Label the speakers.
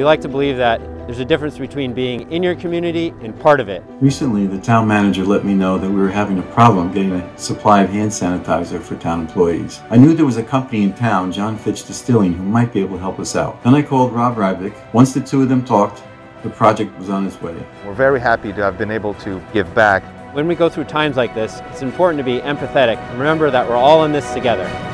Speaker 1: We like to believe that there's a difference between being in your community and part of it.
Speaker 2: Recently, the town manager let me know that we were having a problem getting a supply of hand sanitizer for town employees. I knew there was a company in town, John Fitch Distilling, who might be able to help us out. Then I called Rob Rybick. Once the two of them talked, the project was on its way.
Speaker 3: We're very happy to have been able to give back.
Speaker 1: When we go through times like this, it's important to be empathetic and remember that we're all in this together.